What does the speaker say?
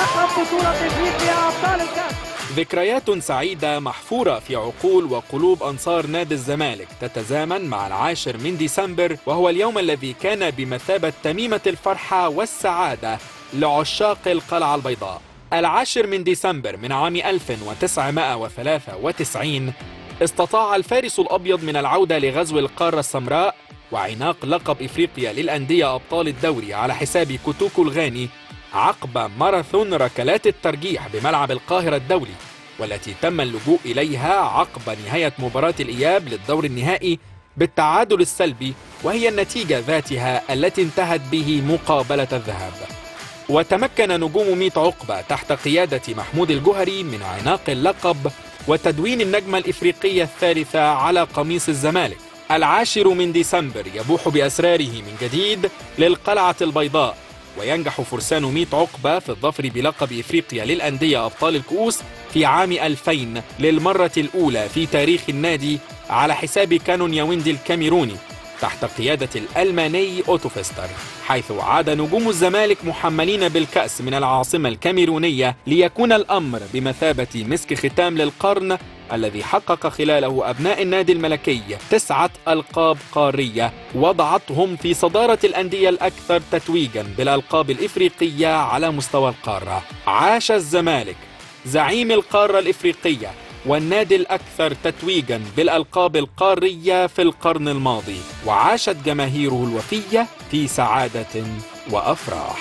ولقب بطولة افريقيا أبطال الكاس. ذكريات سعيدة محفورة في عقول وقلوب أنصار نادي الزمالك تتزامن مع العاشر من ديسمبر وهو اليوم الذي كان بمثابة تميمة الفرحة والسعادة لعشاق القلعة البيضاء. العاشر من ديسمبر من عام 1993 استطاع الفارس الأبيض من العودة لغزو القارة السمراء وعناق لقب إفريقيا للأندية أبطال الدوري على حساب كوتوكو الغاني عقب ماراثون ركلات الترجيح بملعب القاهرة الدولي والتي تم اللجوء إليها عقب نهاية مباراة الإياب للدور النهائي بالتعادل السلبي وهي النتيجة ذاتها التي انتهت به مقابلة الذهاب. وتمكن نجوم ميت عقبة تحت قيادة محمود الجهري من عناق اللقب وتدوين النجمة الإفريقية الثالثة على قميص الزمالك. العاشر من ديسمبر يبوح بأسراره من جديد للقلعة البيضاء. وينجح فرسان ميت عقبة في الظفر بلقب إفريقيا للأندية أبطال الكؤوس في عام 2000 للمرة الأولى في تاريخ النادي على حساب كانون ياوندي الكاميروني تحت قيادة الألماني أوتو فيستر حيث عاد نجوم الزمالك محملين بالكأس من العاصمة الكاميرونية ليكون الأمر بمثابة مسك ختام للقرن الذي حقق خلاله أبناء النادي الملكي تسعة ألقاب قارية وضعتهم في صدارة الأندية الأكثر تتويجا بالألقاب الإفريقية على مستوى القارة. عاش الزمالك زعيم القارة الإفريقية والنادي الأكثر تتويجا بالألقاب القارية في القرن الماضي. وعاشت جماهيره الوفية في سعادة وأفراح.